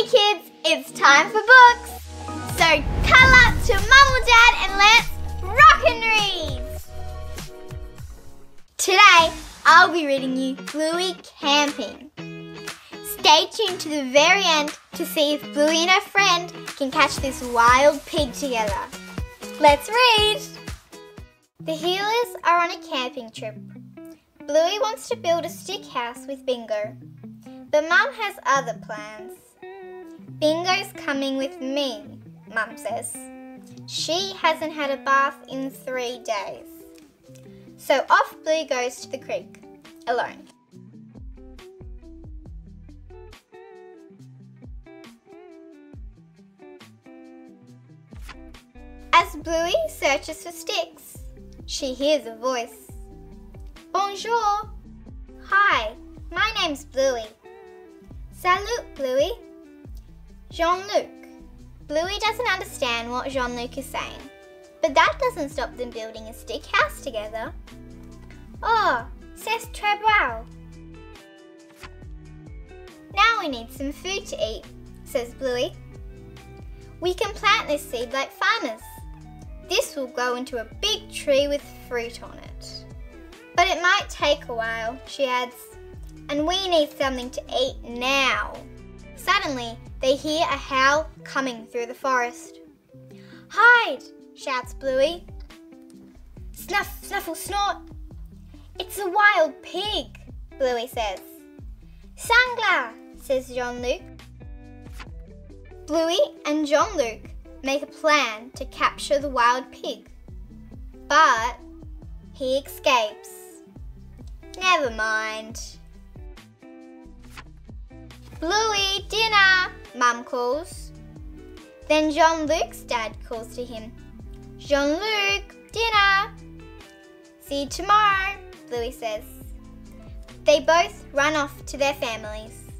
Hey kids, it's time for books. So cuddle up to mum or dad and let's rock and read. Today, I'll be reading you Bluey Camping. Stay tuned to the very end to see if Bluey and her friend can catch this wild pig together. Let's read! The Heelers are on a camping trip. Bluey wants to build a stick house with Bingo, but Mum has other plans. Bingo's coming with me, Mum says. She hasn't had a bath in three days. So off Bluey goes to the creek, alone. As Bluey searches for sticks, she hears a voice. Bonjour. Hi, my name's Bluey. Salut, Bluey. Jean-Luc. Bluey doesn't understand what Jean-Luc is saying, but that doesn't stop them building a stick house together. Oh, c'est très beau. Now we need some food to eat, says Bluey. We can plant this seed like farmers. This will grow into a big tree with fruit on it. But it might take a while, she adds, and we need something to eat now. Suddenly, they hear a howl coming through the forest. Hide, shouts Bluey. Snuff, snuffle, snort. It's a wild pig, Bluey says. Sanglier, says Jean-Luc. Bluey and Jean-Luc make a plan to capture the wild pig, but he escapes. Never mind. Bluey, dinner, Mum calls. Then Jean-Luc's dad calls to him. Jean-Luc, dinner. See you tomorrow, Louis says. They both run off to their families.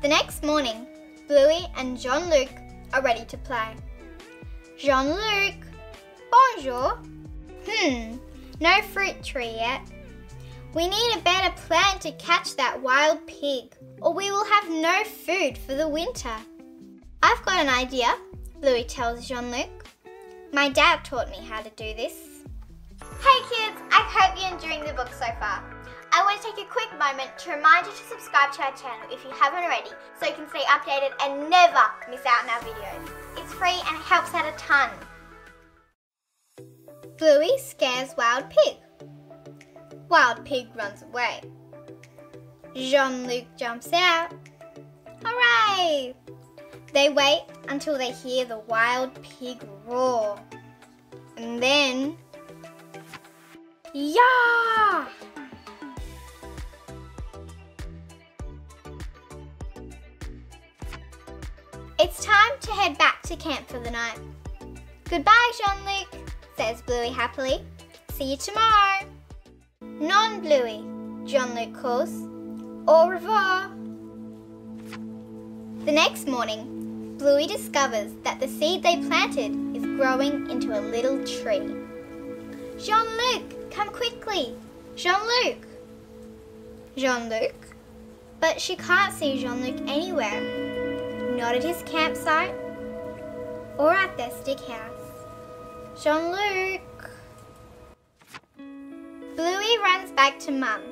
The next morning, Bluey and Jean-Luc are ready to play. Jean-Luc, bonjour. Hmm, no fruit tree yet. We need a better plan to catch that wild pig, or we will have no food for the winter. I've got an idea, Bluey tells Jean-Luc. My dad taught me how to do this. Hey kids, I hope you're enjoying the book so far. I want to take a quick moment to remind you to subscribe to our channel if you haven't already so you can stay updated and never miss out on our videos. It's free and it helps out a ton. Bluey scares Wild Pig. Wild Pig runs away. Jean-Luc jumps out. Hooray! They wait until they hear the wild pig roar. And then... Yeah! It's time to head back to camp for the night. Goodbye, Jean-Luc, says Bluey happily. See you tomorrow. Non-Bluey, Jean-Luc calls. Au revoir. The next morning, Bluey discovers that the seed they planted is growing into a little tree. Jean-Luc, come quickly! Jean-Luc! Jean-Luc? But she can't see Jean-Luc anywhere not at his campsite or at their stick house. Jean-Luc. Bluey runs back to Mum,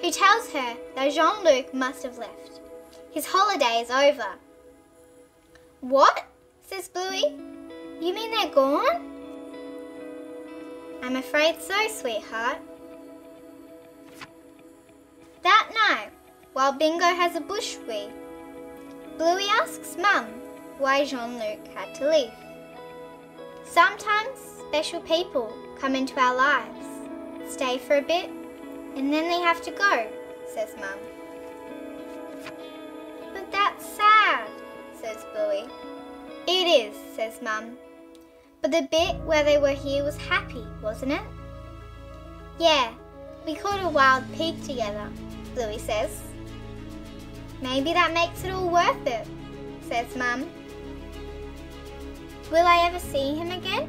who tells her that Jean-Luc must have left. His holiday is over. What? says Bluey. You mean they're gone? I'm afraid so, sweetheart. That night, while Bingo has a bush wee, Bluey asks Mum why Jean-Luc had to leave. Sometimes special people come into our lives, stay for a bit, and then they have to go, says Mum. But that's sad, says Bluey. It is, says Mum. But the bit where they were here was happy, wasn't it? Yeah, we caught a wild pig together, Bluey says. Maybe that makes it all worth it, says Mum. Will I ever see him again?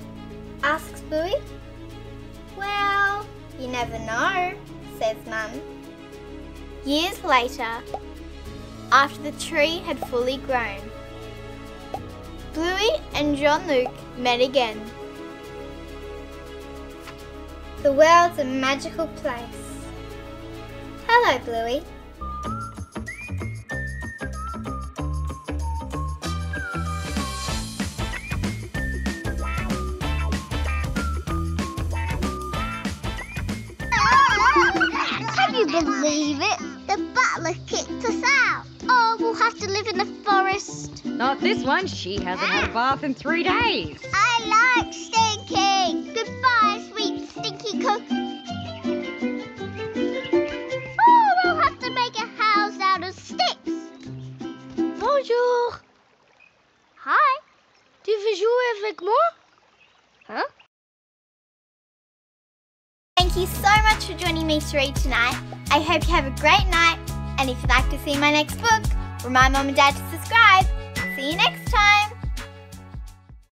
asks Bluey. Well, you never know, says Mum. Years later, after the tree had fully grown. Bluey and Jean-Luc met again. The world's a magical place. Hello, Bluey. Believe it? The butler kicked us out. Oh, we'll have to live in the forest. Not this one. She hasn't had a bath in three days. I like stinking. Goodbye, sweet stinky cook. Oh, we'll have to make a house out of sticks. Bonjour. Hi. Tu veux jouer avec moi? Huh? Thank you so much for joining me to read tonight. I hope you have a great night. And if you'd like to see my next book, remind mom and dad to subscribe. See you next time.